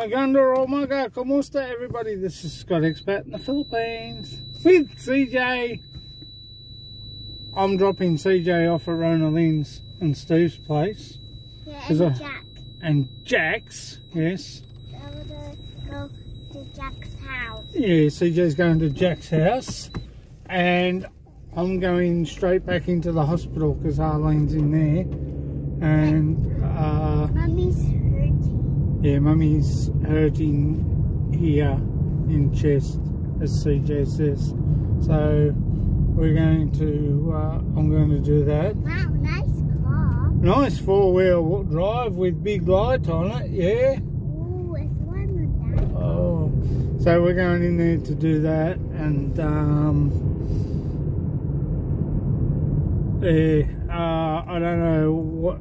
Maganda or oh Maga, ¿cómo está everybody? This is Scott Expat in the Philippines with CJ. I'm dropping CJ off at Ronalyn's and Steve's place. Yeah, and that- Jack. And Jack's, yes. I want to go to Jack's house. Yeah, CJ's going to Jack's house. And I'm going straight back into the hospital because Arlene's in there. And. Yeah, mummy's hurting here in chest, as CJ says. So, we're going to, uh, I'm going to do that. Wow, nice car. Nice four-wheel drive with big light on it, yeah. Ooh, it's one of that. Oh, so we're going in there to do that, and um, yeah, uh, I don't know what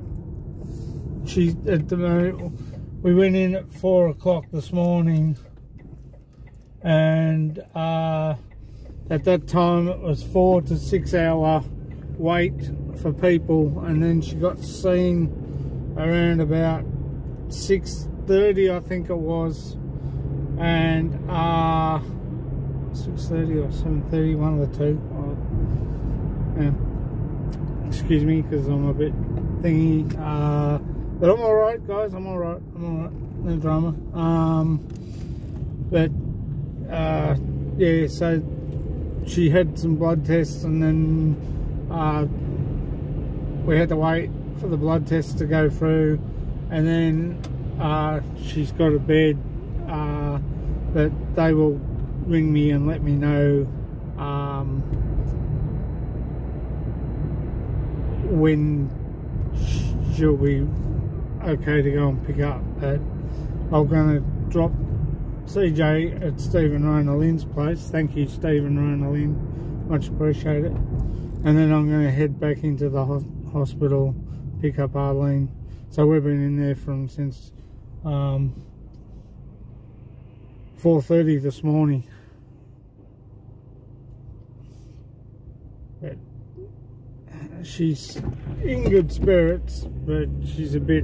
she at the moment. We went in at four o'clock this morning, and uh, at that time it was four to six hour wait for people, and then she got seen around about six thirty, I think it was and uh 6.30 or 7.30 one of the two yeah. excuse me because i'm a bit thingy uh but i'm all right guys i'm all right i'm all right no drama. Um but uh yeah so she had some blood tests and then uh we had to wait for the blood tests to go through and then uh she's got a bed uh, but they will ring me and let me know um, when she'll be okay to go and pick up. But I'm going to drop CJ at Stephen Ronalyn's place. Thank you, Stephen Ronalyn. Much appreciated. And then I'm going to head back into the hos- hospital, pick up Arlene. So we've been in there from since um, 4.30 this morning. But she's in good spirits, but she's a bit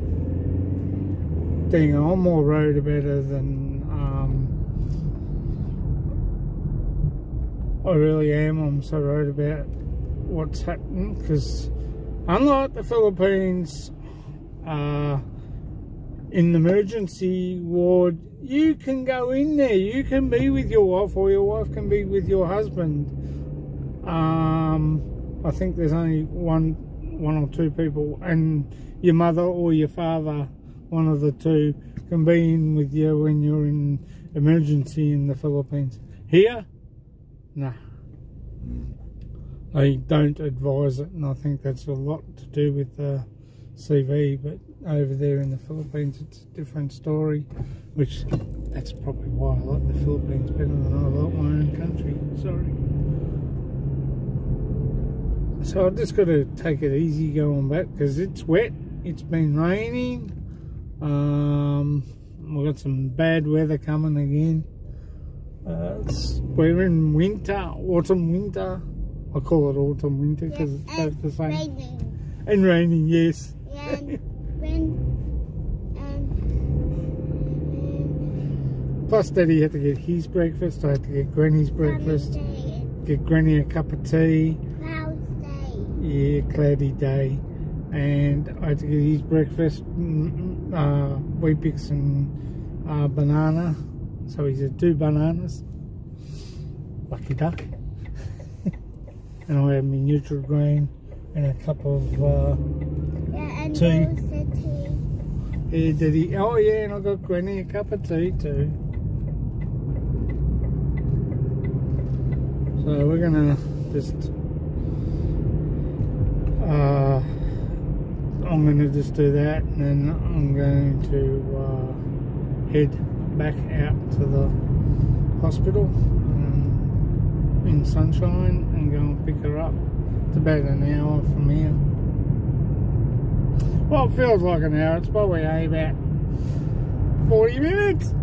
thing. I'm more worried about her than um, I really am. I'm so worried about what's happening because unlike the Philippines, uh, in the emergency ward, you can go in there. You can be with your wife, or your wife can be with your husband. Um, I think there's only one, one or two people, and your mother or your father, one of the two, can be in with you when you're in emergency in the Philippines. Here, nah. they don't advise it, and I think that's a lot to do with the CV. But over there in the Philippines, it's a different story, which that's probably why I like the Philippines better than I like my own country. Sorry. So I've just got to take it easy going back because it's wet. It's been raining. Um, we've got some bad weather coming again. Uh, we're in winter, autumn, winter. I call it autumn, winter because Yes, it's both the same. raining. And raining, yes. Yeah, And when and, Plus, Daddy had to get his breakfast. I had to get Granny's breakfast. Get Granny a cup of tea. Yeah, cloudy day. And I had to get his breakfast. Mm, Uh, Weet-Bix and uh, banana. So he said two bananas. Lucky duck. and I had my Nutri-Grain and a cup of uh, Yeah, and Tea. tea. Yeah, did he? Oh yeah, and I got Granny a cup of tea too. So we're gonna just, uh, I'm gonna just do that, and then I'm going to uh, head back out to the hospital um, in sunshine and go and pick her up. It's about an hour from here. Well, it feels like an hour. It's probably about 40 minutes.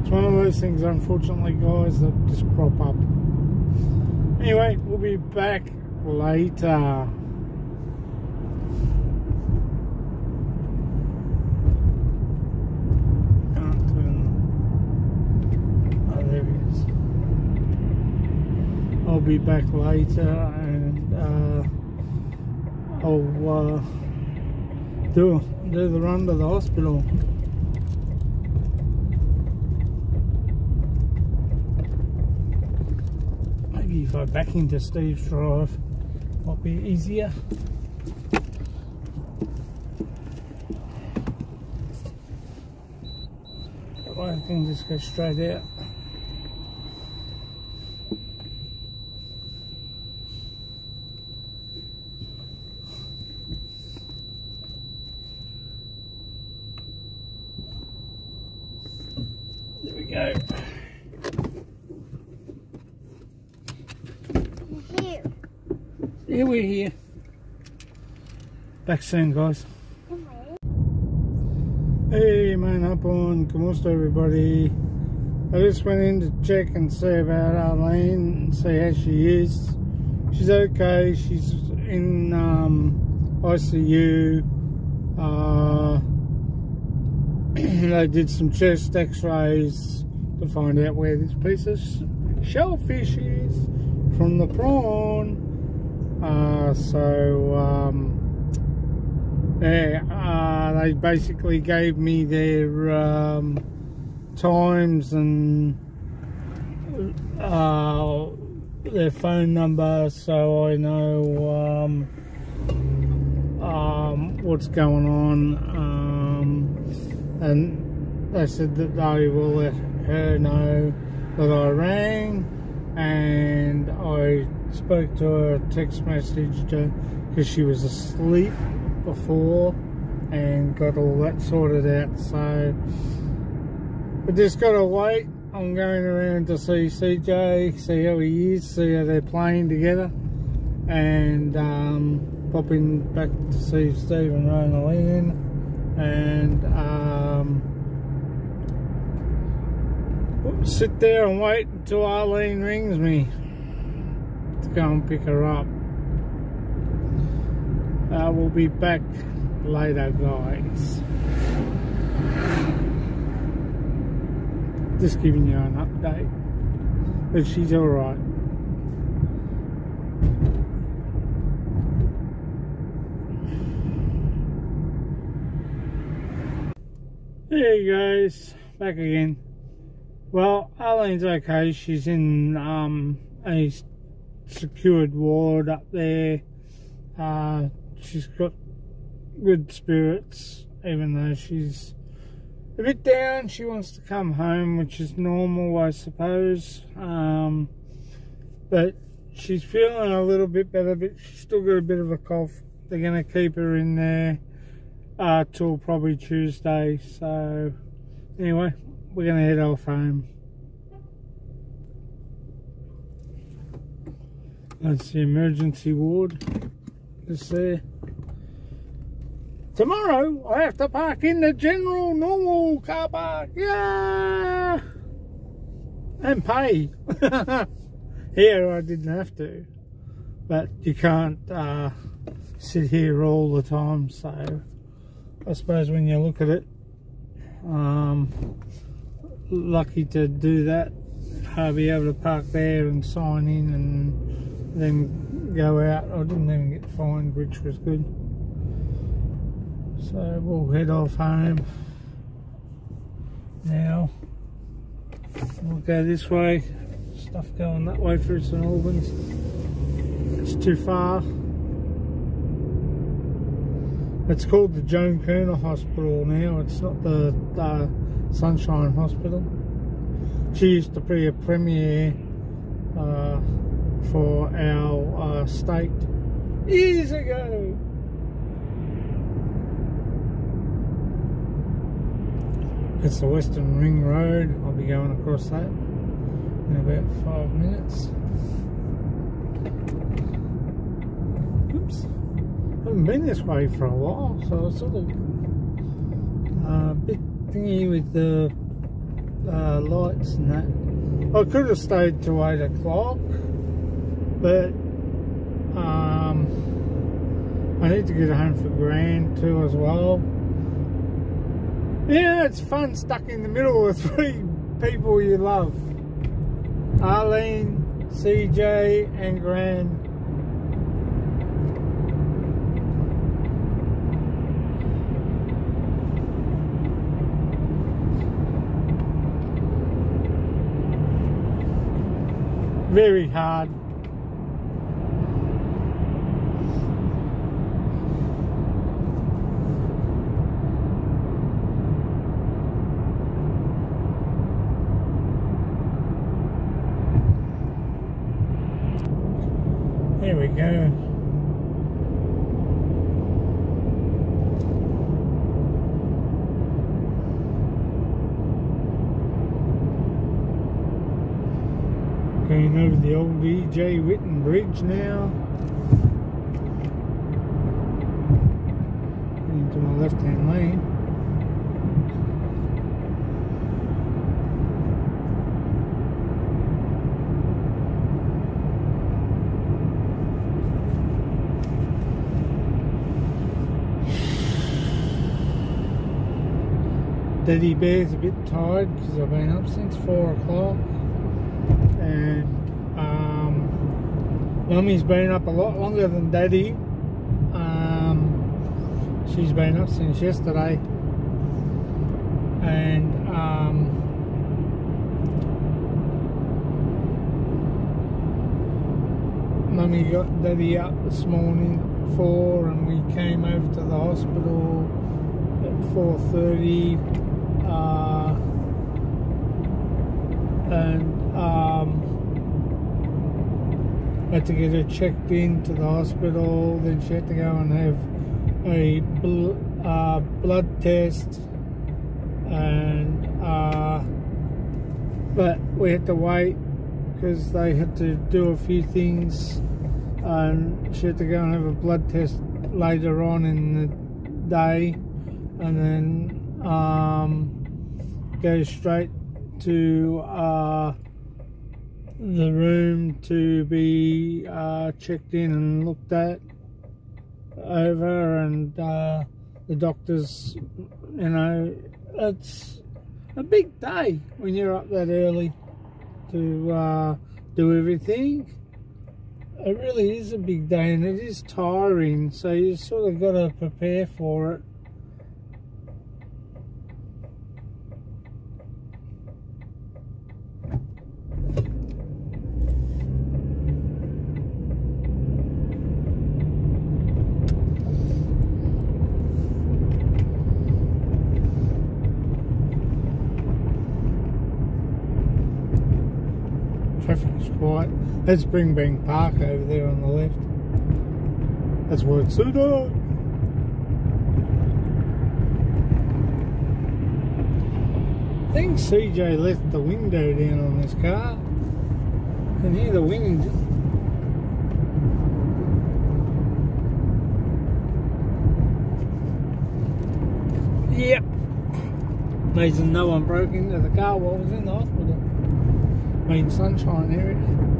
It's one of those things, unfortunately, guys, that just crop up. Anyway, we'll be back later. I'll be back later and uh, I'll uh, do, do the run to the hospital. Maybe if I back into Steve's drive, might be easier. I can just go straight out. There we go. Here. Here we're here. Back soon, guys. Hey, man, up on Kamusta, everybody. I just went in to check and see about Arlene and see how she is. She's okay. She's in um, ICU. Uh, they did some chest x-rays to find out where this piece of shellfish is from the prawn. Uh, so, um, yeah, uh, they basically gave me their um, times and uh, their phone number so I know um, um, what's going on. Um, and they said that they will let her know that I rang and I spoke to her text message because she was asleep before and got all that sorted out. So we just gotta wait. I'm going around to see CJ see how he is see how they're playing together. And um, popping back to see Steve and and um, sit there and wait until Arlene rings me to go and pick her up we'll be back later guys just giving you an update but she's all right Hey guys, back again. Well, Arlene's okay. She's in um, a secured ward up there. Uh, she's got good spirits, even though she's a bit down. She wants to come home, which is normal, I suppose. Um, but she's feeling a little bit better, but she's still got a bit of a cough. They're going to keep her in there uh, till probably Tuesday. So, anyway, we're going to head off home. That's the emergency ward. Just there. Tomorrow I have to park in the general normal car park. Yeah! And pay. here I didn't have to. But you can't uh, sit here all the time, so I suppose when you look at it, um, lucky to do that. I'll be able to park there and sign in and then go out. I didn't even get fined, which was good. So we'll head off home now. We'll go this way. Stuff going that way through St Albans. It's too far. It's called the Joan Kirner Hospital now. It's not the, the Sunshine Hospital. She used to be a premier uh, for our uh, state years ago. It's the Western Ring Road. I'll be going across that in about five minutes. Oops. I haven't been this way for a while, so it's sort of uh, a bit thingy with the uh, lights and that. I could have stayed till 8 o'clock, but um, I need to get a home for Grand too as well. Yeah, it's fun stuck in the middle of three people you love. Arlene, CJ and Gran. Very hard. There we go. Going over the old E.J. Whitten Bridge now. Into my left hand lane. Daddy bear's a bit tired because I've been up since 4 o'clock. And um, Mummy's been up a lot longer than Daddy. Um, she's been up since yesterday. And um, Mummy got Daddy up this morning at 4 and we came over to the hospital at 4.30 and um, had to get her checked in to the hospital. Then she had to go and have a bl- uh, blood test, and uh, but we had to wait because they had to do a few things, and she had to go and have a blood test later on in the day, and then um, go straight to uh, the room to be uh, checked in and looked at over and uh, the doctors you know it's a big day when you're up that early to uh, do everything. It really is a big day and it is tiring so you sort of got to prepare for it traffic's quiet. That's Springbank Park over there on the left. That's where it's so dark. I think CJ left the window down on this car. Can hear the wind. Yep. Amazing no one broke into the car while I was in the hospital main sunshine area.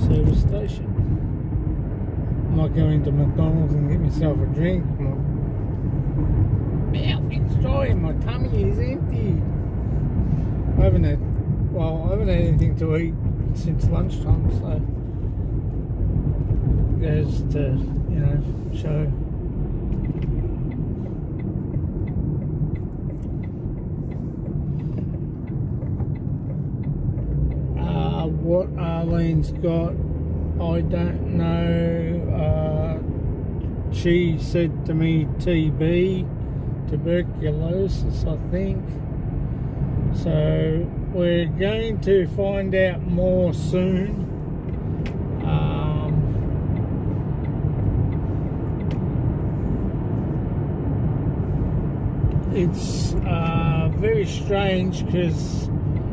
Service station. I might go into McDonald's and get myself a drink. My mouth is dry my tummy is empty. I haven't had, well, I haven't had anything to eat since lunchtime, so goes to, you know, show Uh, what Arlene's got, I don't know. Uh, she said to me TB, tuberculosis, I think. So we're going to find out more soon. Um, it's uh, very strange because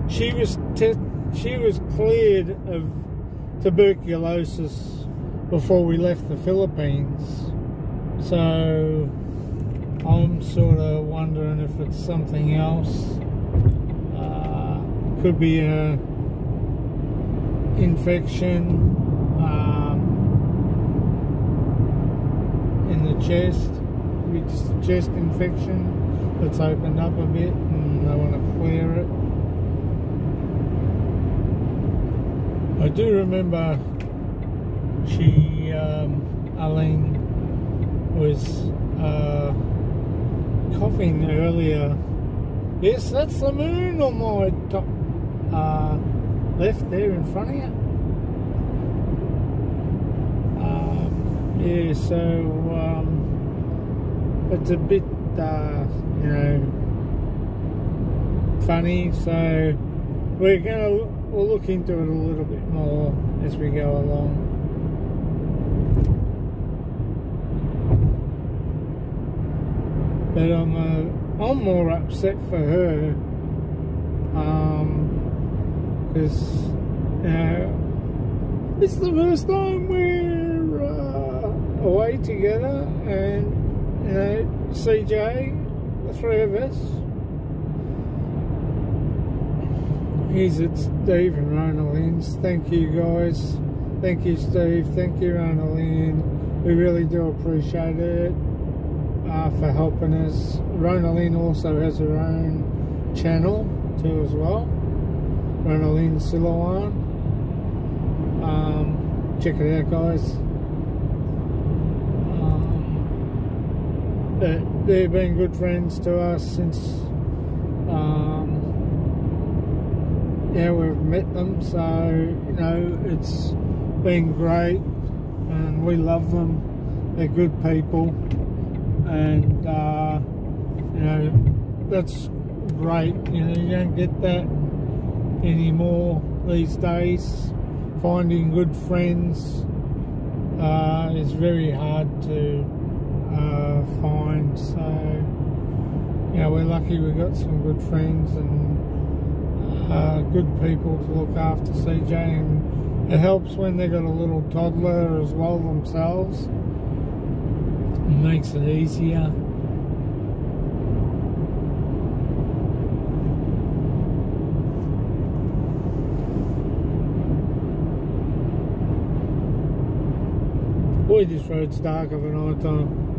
she was she was cleared of tuberculosis before we left the Philippines. So I'm sort of wondering if it's something else. Uh, could be a infection um, in the chest. A chest infection that's opened up a bit and they want to clear it. I do remember she, um, Arlene, was uh, coughing earlier. Yes, that's the moon on my top uh, left there in front of you. Um, yeah, so um, it's a bit, uh, you know, funny. So we're gonna we'll look into it a little bit more as we go along. But I'm uh, I'm more upset for her because um, know it's the first time we're uh, away together and you know CJ the three of us Here's it, Steve and Ronalyn's. Thank you guys. Thank you, Steve. Thank you, Ronalyn. We really do appreciate it uh, for helping us. Ronalyn also has her own channel too as well. Ronalyn Siloan. Um, check it out, guys. Um, they've been good friends to us since um, yeah, we've met them, so you know it's been great, and we love them. They're good people, and uh, you know that's great. You know you don't get that anymore these days. Finding good friends uh, is very hard to uh, find. So know we're lucky we've got some good friends and uh, good people to look after. CJ and it helps when they've got a little toddler as well themselves. It makes it easier. Boy this road's dark of a night time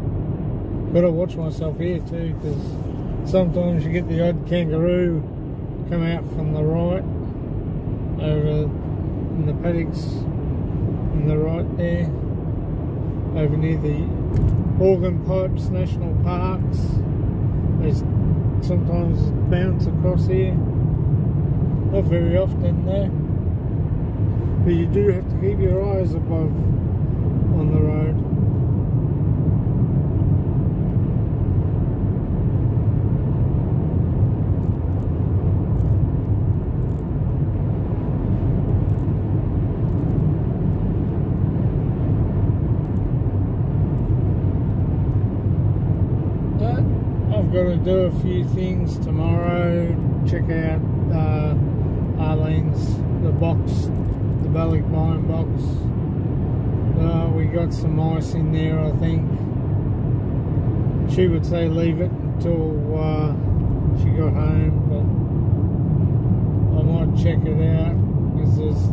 gotta watch myself here too because sometimes you get the odd kangaroo come out from the right over in the paddocks in the right there over near the Organ Pipes National Parks. They sometimes bounce across here. Not very often though. But you do have to keep your eyes above on the road got to do a few things tomorrow. Check out uh, Arlene's, the box, the Ballycline box. Uh, we got some ice in there, I think. She would say leave it until uh, she got home, but I might check it out because there's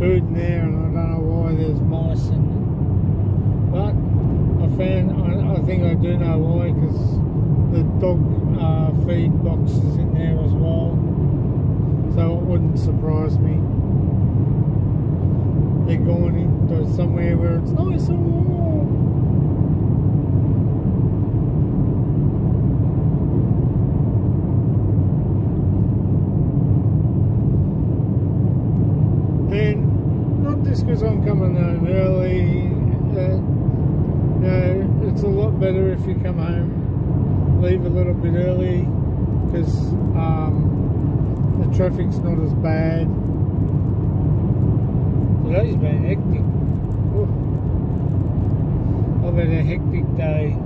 food in there and I don't know why there's mice in it. But fan. I, I think I do know why, because the dog uh, feed boxes in there as well. So it wouldn't surprise me. They're going into somewhere where it's nice and warm. And not just because I'm coming home early. Uh, know, it's a lot better if you come home, leave a little bit early, because um, the traffic's not as bad. Today's been hectic. Ooh. I've had a hectic day.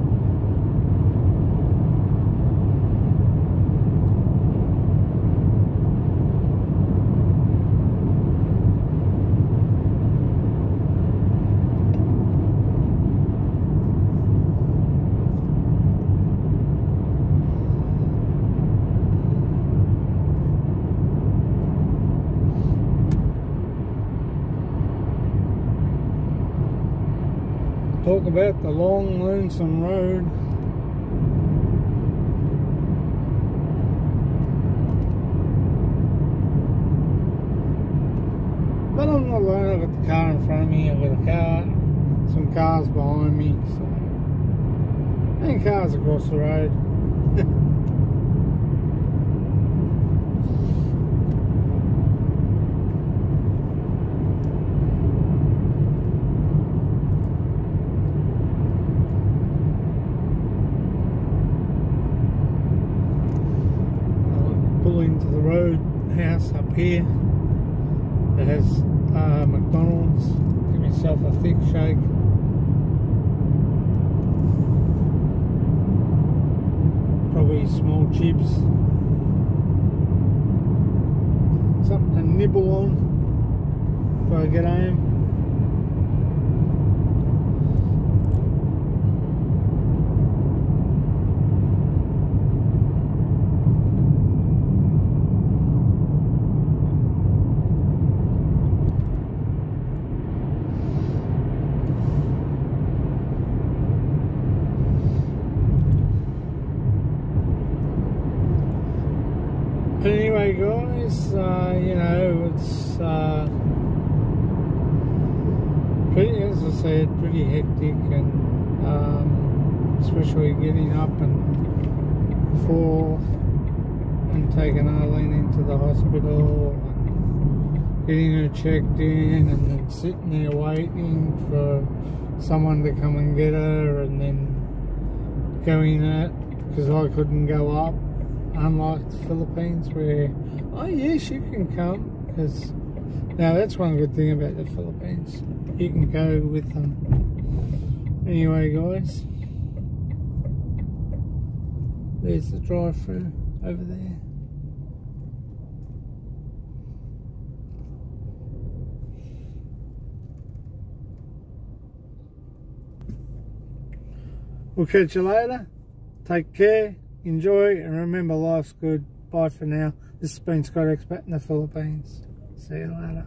Talk about the long lonesome road but I've got the car in front of me, I've got a car, some cars behind me, so, and cars across the road. I'll pull into the road house up here. It has uh, McDonald's. Give myself a thick shake. Probably small chips. Something to nibble on before I get home. Anyway, guys, uh, you know, it's uh, pretty, said, pretty hectic, and um, especially getting up and for and taking Arlene into the hospital and getting her checked in, and then sitting there waiting for someone to come and get her, and then going out because I couldn't go up unlike the Philippines where, oh yes, you can come. Because now that's one good thing about the Philippines. You can go with them. Anyway, guys, there's the drive-through over there. We'll catch you later. Take care enjoy and remember life's good. Bye for now. This has been Scott Expat in the Philippines. See you later.